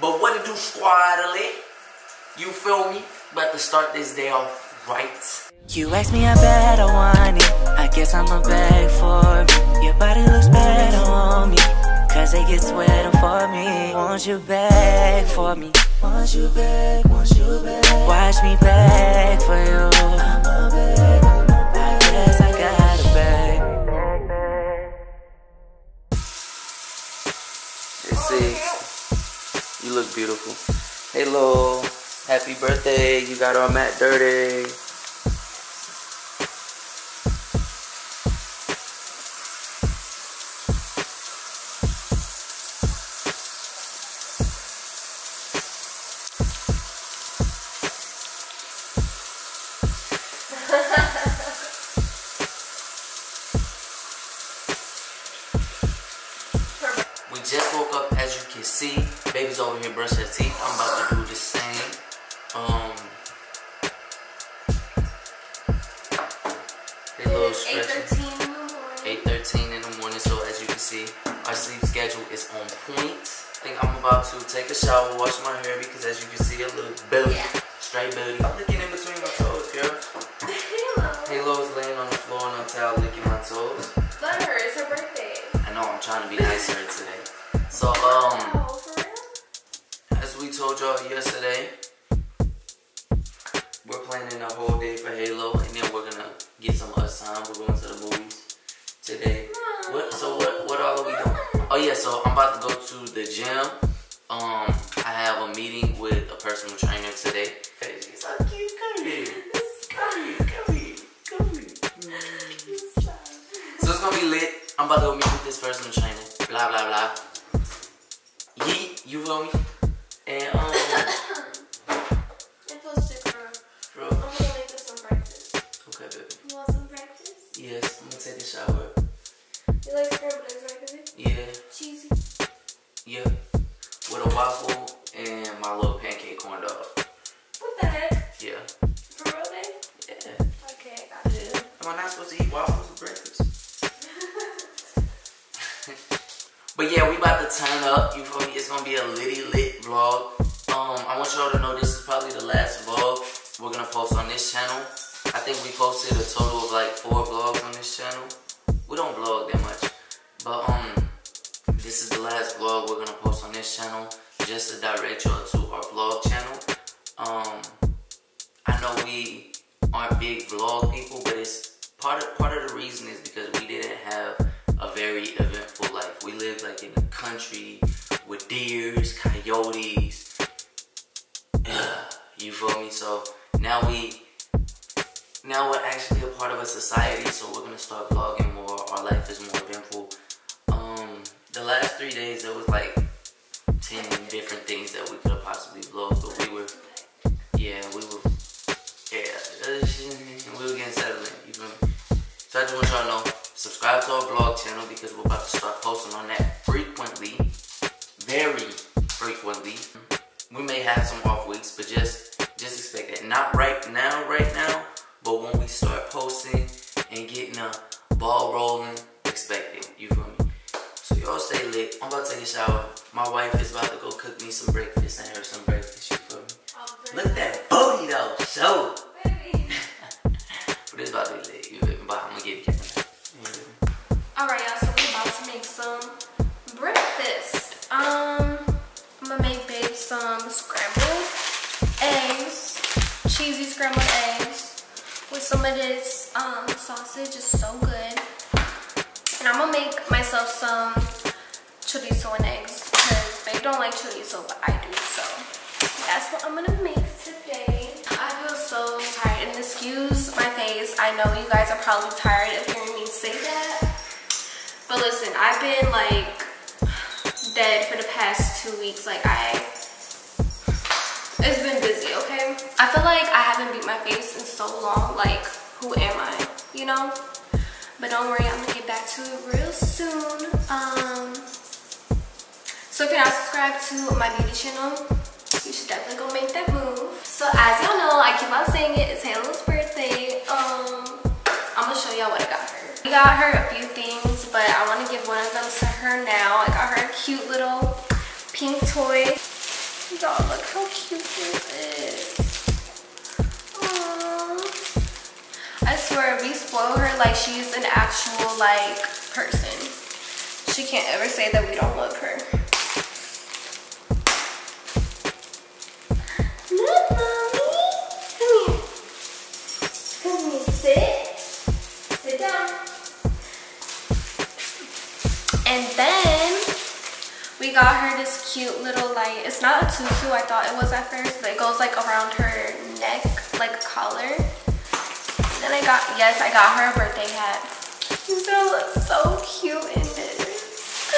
But what to do squadly? You feel me? About to start this day off right. You ask me I want it. I guess I'ma beg for it. Your body looks better on me. Cause they get sweating for me. Won't you beg for me? Won't you beg? Won't you beg? Watch me beg for you. Look beautiful. Hello. Happy birthday. You got on Matt Dirty. Is on point. I think I'm about to take a shower, wash my hair, because as you can see, a little belly, Yeah. straight belly. I'm looking in between my toes, girl. Halo. Halo's laying on the floor on a towel, licking my toes. Let her, it's her birthday. I know, I'm trying to be nice to today. So, um, Wow, real? as we told y'all yesterday, we're planning a whole day for Halo, and then we're gonna get some us time. We're going to the movies today. What? So what? What all are we doing? Oh yeah. So I'm about to go to the gym. Um, I have a meeting with a personal trainer today. She's cute. Come here. Come here. Come here. Come here. So it's gonna be lit. I'm about to go meet with this personal trainer. Blah blah blah. Yeet. You feel me? And um, but yeah, we about to turn up. You me? It's gonna be a litty lit vlog. Um, I want y'all to know this is probably the last vlog we're gonna post on this channel. I think we posted a total of like four vlogs on this channel. We don't vlog that much, but um, this is the last vlog we're gonna post on this channel. Just to direct y'all to our vlog channel. Um, I know we aren't big vlog people, but it's part of part of the reason is because we didn't have very eventful life. We lived like in the country with deers, coyotes. you feel me? So now we now we're actually a part of a society, so we're gonna start vlogging more. Our life is more eventful. Um, the last three days there was like ten different things that we could have possibly vlogged, but we were yeah, we were yeah, we were getting settled you feel me? So I just want y'all to know, subscribe to our vlog channel because we're about to start posting on that frequently, very frequently. We may have some off weeks, but just just expect that. Not right now, right now, but when we start posting and getting a ball rolling, expect it, you feel me? So y'all stay lit. I'm about to take a shower. My wife is about to go cook me some breakfast and her some breakfast, I'm gonna make today. I feel so tired, and excuse my face. I know you guys are probably tired of hearing me say that. But listen, I've been like dead for the past two weeks. Like I, it's been busy, okay? I feel like I haven't beat my face in so long. Like, who am I? You know? But don't worry, I'm gonna get back to it real soon. Um, so if you're not subscribed to my beauty channel, you should definitely go make that move. So as y'all know, I keep on saying it, it's Halo's birthday. Um, I'm gonna show y'all what I got her. We got her a few things, but I wanna give one of them to her now. I got her a cute little pink toy. Y'all, look how cute this is. Aww. I swear, we spoil her like she's an actual, like, person. She can't ever say that we don't love her. Look, mommy. Come here. Come here. Sit. Sit down. And then we got her this cute little light. it's not a tutu I thought it was at first but it goes like around her neck like a collar then I got yes I got her a birthday hat she's gonna look so cute in this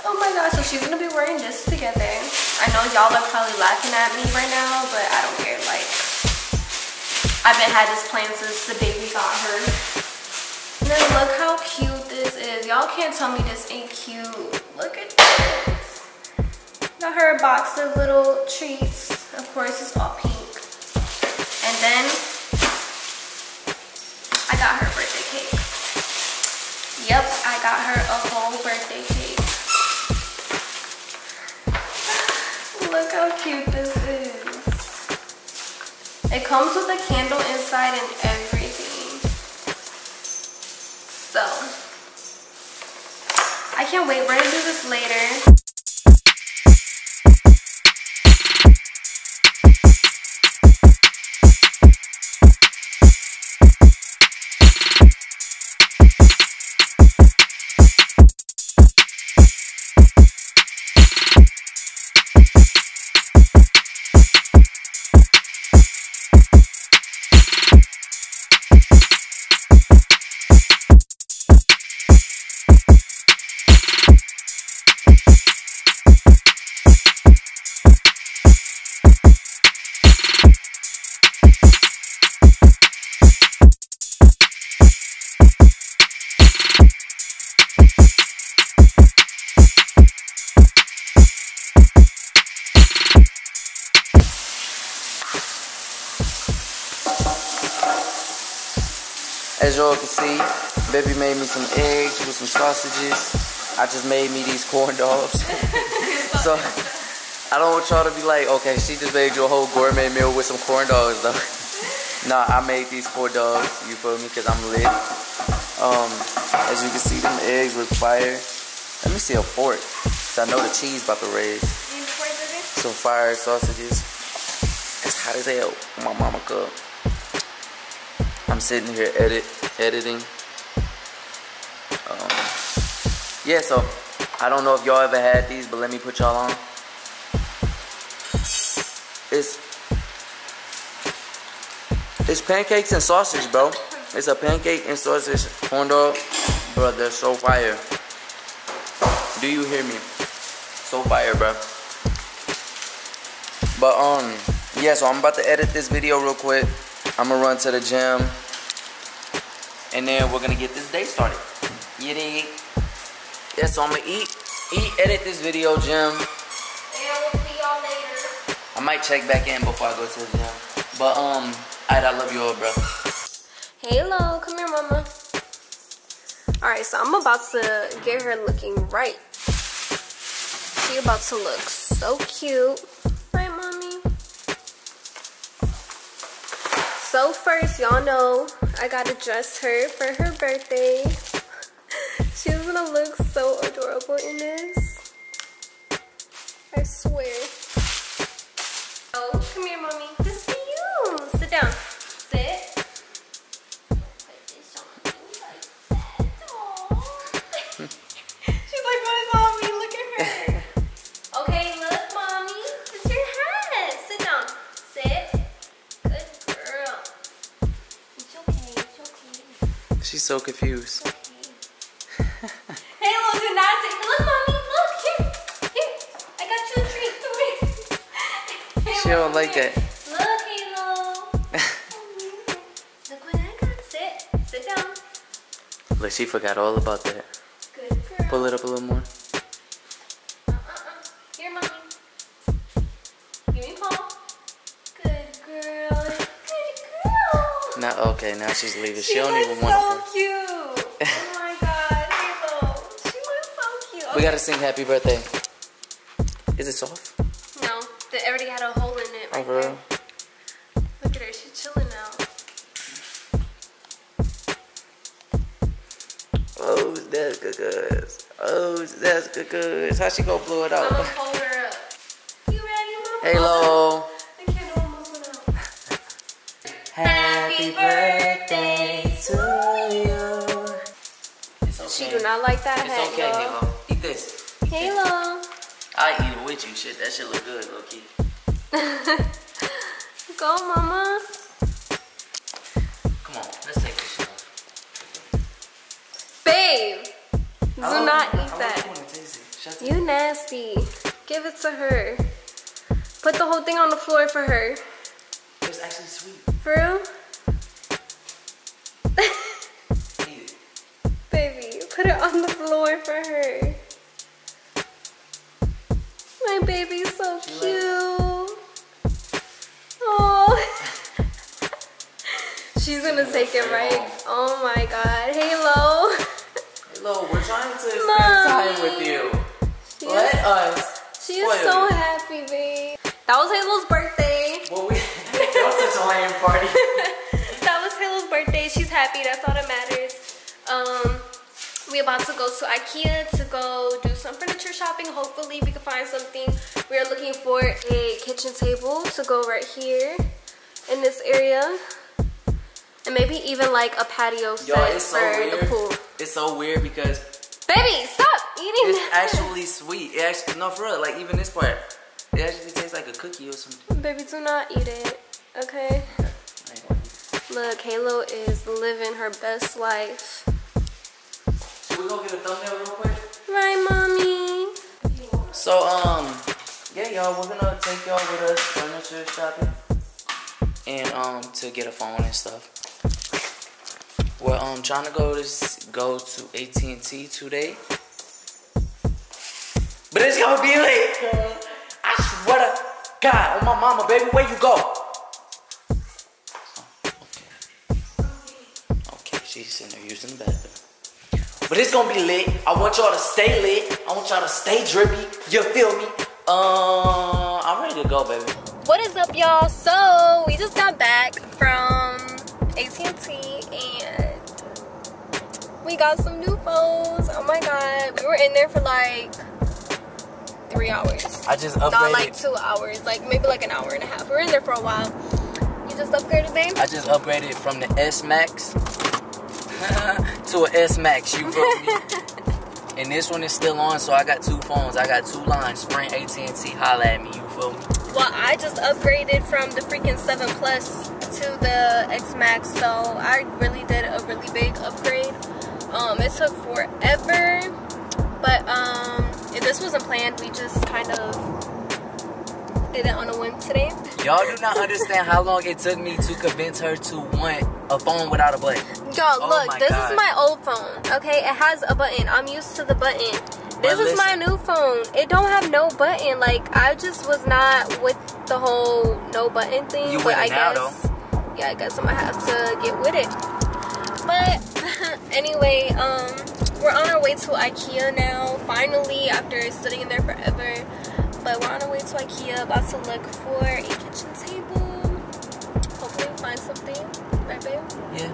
oh my gosh, so she's gonna be wearing this together I know y'all are probably laughing at me right now but I don't care like I've been had this plan since the baby got her and then look how cute this is. Y'all can't tell me this ain't cute. Look at this. Got her a box of little treats. Of course, it's all pink. And then I got her birthday cake. Yep, I got her comes with a candle inside and everything. So, I can't wait. We're gonna do this later. As y'all can see, baby made me some eggs with some sausages. I just made me these corn dogs. so I don't want y'all to be like, okay, she just made you a whole gourmet meal with some corn dogs though. nah, I made these corn dogs, you feel me, cause I'm lit. Um, as you can see, them eggs look fire. Let me see a fork, so I know the cheese about to raise. Some fire sausages. It's hot as hell. My mama cook. I'm sitting here edit editing. Um, yeah, so I don't know if y'all ever had these, but let me put y'all on. It's it's pancakes and sausage, bro. It's a pancake and sausage corn dog, bro. They're so fire. Do you hear me? So fire, bro. But um, yeah. So I'm about to edit this video real quick. I'm gonna run to the gym. And then we're gonna get this day started. You dig? Yeah, so I'm gonna eat, eat, edit this video, gym. And we'll see y'all later. I might check back in before I go to the gym. But um, alright, I love you all, bro. Hello, come here, mama. All right, so I'm about to get her looking right. She about to look so cute. So first, y'all know I gotta dress her for her birthday. She's gonna look so adorable in this. I swear. Oh, come here, mommy. So confused. Hey, look, do not take. Look, mommy. Look here. Here. I got you a treat. Come here. She don't like that. Look, Halo. Look what I got. Sit. Sit down. Look, she forgot all about that. Good girl. Pull it up a little more. Uh-uh-uh. Here, mommy. Give me paw. Good girl. Good girl. Now, okay, now she's leaving. She, She don't even want so to. We gotta sing happy birthday. Is it soft? No, It already had a hole in it. Oh, Right for there. Look at her. She's chilling now. Oh, that's good cuz. Oh, that's good cuz. How she gonna blow it I'm out? gonna hold her up. You ready, Mama? Halo. The candle almost went out. Happy birthday to you. Okay. She do not like that It's hat, okay, y'all. Halo. Eat this. Halo. I eat it with you. Shit, that shit look good, low key. Go, Mama. Come on, let's take this shit off. Babe. Do don't- not eat that. wanna taste it. Shut the- You nasty. Give it to her. Put the whole thing on the floor for her. It's actually sweet. For real? Baby, put it on the floor for her. My baby's so cute. Oh. She's gonna take it right. Oh my god. Halo. Hello, we're trying to spend Mommy. time with you. She Let is, us. she is so you. happy, babe. That was Halo's birthday. Well, we. that was such a lame party. that was Halo's birthday. She's happy. That's all that matters. Um, we about to go to IKEA to go do furniture shopping. Hopefully, we can find something. We are looking for a kitchen table to go right here in this area, and maybe even like a patio Yo, set it's so for the pool. It's so weird because Baby, stop eating. it's actually sweet. It actually, no, for real. Like even this part, it actually tastes like a cookie or something. Baby, do not eat it. Okay. I ain't gonna eat it. Look, Halo is living her best life. Should we go get a thumbnail real quick? Right, mommy? So um, yeah, y'all, we're gonna take y'all with us furniture shopping, and um to get a phone and stuff. We're um trying to go to go to AT&T today, but it's gonna be late. I swear to God, on my mama, baby, where you go? Oh, okay. Okay, she's sitting there using the bathroom. But it's gonna be lit. I want y'all to stay lit. I want y'all to stay drippy. You feel me? Uh, I'm ready to go, baby. What is up, y'all? So we just got back from AT&T and we got some new phones. Oh my god, we were in there for like three hours. I just upgraded. Not like two hours, like maybe like an hour and a half. We were in there for a while. You just upgraded, babe? I just upgraded from the S Max to an S Max. You feel me? and this one is still on, so I got two phones. I got two lines. Sprint, AT&T. Holla at me. You feel me? Well, I just upgraded from the freaking 7 Plus to the X Max, so I really did a really big upgrade. Um, it took forever, but um, if this wasn't planned. We just kind of did it on a whim today. Y'all do not understand how long it took me to convince her to want a phone without a button. Y'all, Oh look, this God. is my old phone. Okay, it has a button. I'm used to the button. This is my new phone. It don't have no button. Like I just was not with the whole no button thing. You but I now, guess, yeah, I guess I might have to get with it. But anyway, um, we're on our way to IKEA now. Finally, after sitting in there forever. But we're on our way to IKEA, about to look for a kitchen table. Hopefully, we find something. Right, babe? Yeah.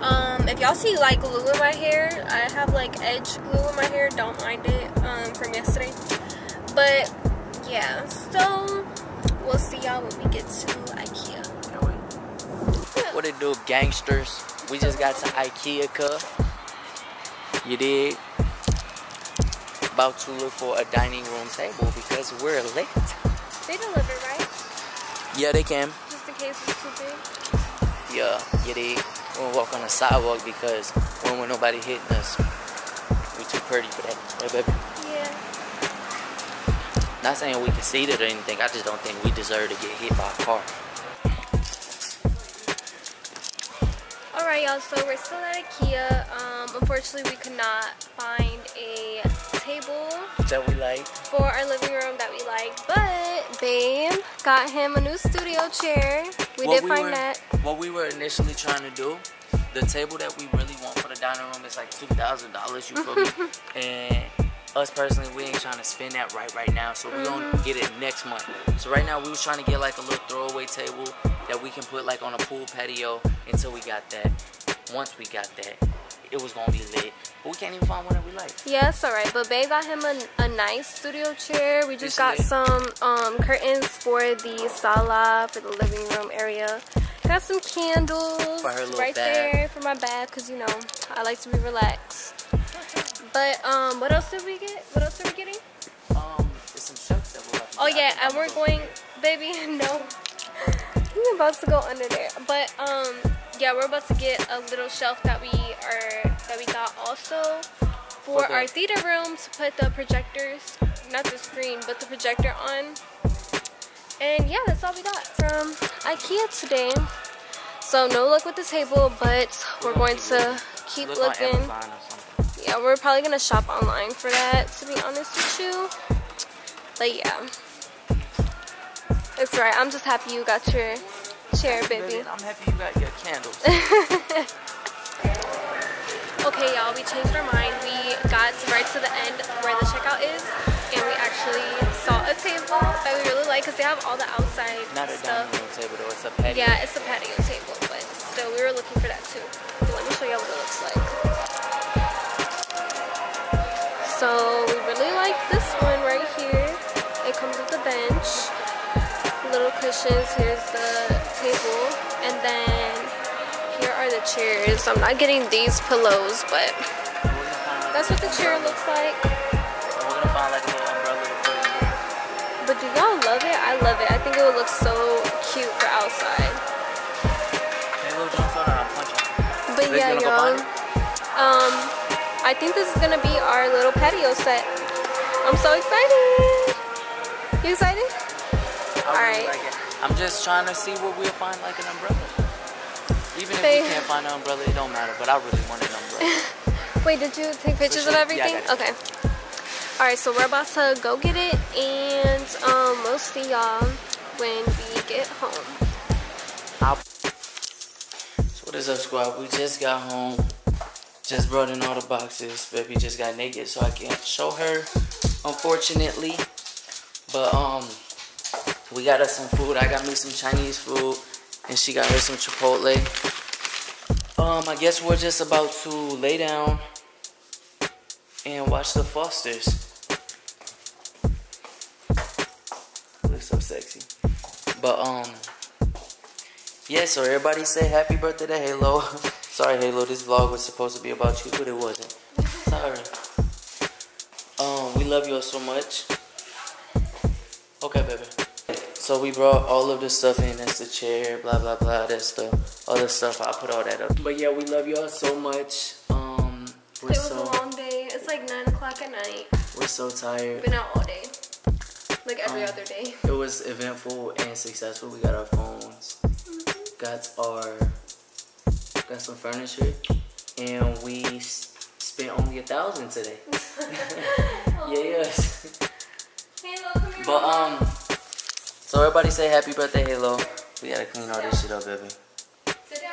Um, if y'all see like glue in my hair, I have like edge glue in my hair. Don't mind it. Um, from yesterday. But yeah, so we'll see y'all when we get to IKEA. What it do, gangsters? We just got to IKEA, cuh. You did. About to look for a dining room table because we're late. They deliver, right? Yeah, they can. Just in case it's too big. Yeah, did. We don't walk on the sidewalk because we don't want nobody hitting us. We too pretty for that. Yeah, baby. Yeah. Not saying we conceited or anything. I just don't think we deserve to get hit by a car. All right, y'all. So we're still at IKEA. Um, unfortunately, we could not find a table That we like. for our living room that we like, but babe got him a new studio chair. We What did find were, that. What we were initially trying to do, the table that we really want for the dining room is like two thousand dollars. You feel me? and us personally, we ain't trying to spend that right right now. So we're gonna get it next month. So right now we was trying to get like a little throwaway table that we can put like on a pool patio until we got that. Once we got that, it was gonna be lit. But we can't even find one that we like. Yeah, it's alright. But babe got him a, a nice studio chair. We just got lit. some um, curtains for the sala for the living room area. Got some candles For her right bath. there for my bath because you know I like to be relaxed. But um, what else did we get? What else are we getting? Um, there's some shucks that we'll have Oh. Yeah, and we're going, baby. No, he's about to go under there. But um, yeah, we're about to get a little shelf that we are that we got also for the- our theater room to put the projectors, not the screen, but the projector on. And yeah, that's all we got from IKEA today. So no luck with the table, but we're gonna keep looking. Look looking. Amazon or something. Yeah, we're probably gonna shop online for that, to be honest with you. But yeah. It's right. I'm just happy you got your chair, baby. I'm happy you got your candles. Okay, y'all, we changed our mind. We got right to the end where the checkout is, and we actually saw a table that we really like because they have all the outside Not a stuff. dining room table though, it's a patio. Yeah, it's a patio table, but still, we were looking for that too. Let me show y'all what it looks like. So we really like this one right here. It comes with a bench, little cushions. Here's the table, and then here are the chairs. I'm not getting these pillows, but We're gonna find, like, that's what the chair looks like. We're gonna find like a little umbrella to put in here. But do y'all love it? I love it. I think it would look so cute for outside. Hey, little John, slow down, I'll punch you. But yeah, y'all. Um, I think this is gonna be our little patio set. I'm so excited. You excited? I really Alright. like. I'm just trying to see where we'll find like an umbrella. Even if we can't find an umbrella, it don't matter. But I really want an umbrella. Wait, did you take pictures of sure. Yeah, I everything? got okay. All right, so we're about to go get it, and um, we'll see y'all when we get home. So what is up, squad? We just got home. Just brought in all the boxes. Baby just got naked, so I can't show her, unfortunately. But um, we got us some food. I got me some Chinese food, and she got her some Chipotle. Um, I guess we're just about to lay down and watch the Fosters. Looks so sexy. But um, yeah. So everybody say happy birthday to Halo. Sorry, Halo. This vlog was supposed to be about you, but it wasn't. Sorry. Um, we love you all so much. Okay, baby. So we brought all of the stuff in. That's the chair, blah blah blah. That's the other stuff. I put all that up. But yeah, we love y'all so much. Um, we're It was so a long day. It's like 9 o'clock at night. we're so tired. Been out all day. Like every Um, other day. It was eventful and successful. We got our phones, got our, got some furniture, and we s- spent only a thousand today. yes. Halo, come here. But um, so everybody say happy birthday, Halo. We gotta clean all this shit up, baby. Sit down.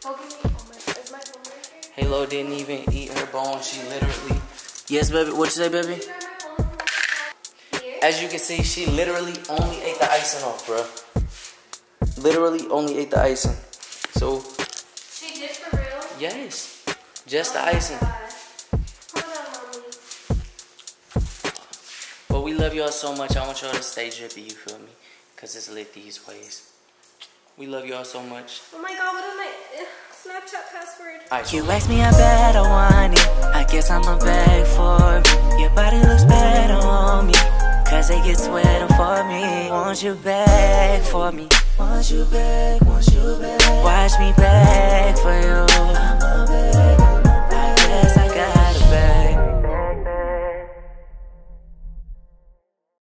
Give me. My, is my phone right here? Halo didn't even eat her bone. She literally. Yes, baby. What you say, baby? Grab my phone from the top here. As you can see, she literally only ate the icing off, bro. Literally only ate the icing. So She did for real? yes, just the Oh my icing. God. Hold mommy. But we love y'all so much. I want y'all to stay drippy, you feel me? Because it's lit these ways. We love y'all so much. Oh my god, what is my uh, Snapchat password? Alright, You ask me, I bet I want it. I guess I'ma beg for it. Your body looks better on me. Cause it gets wetter for me. Won't you back for me? Won't you back, Won't you back. Watch me beg for you.